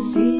see.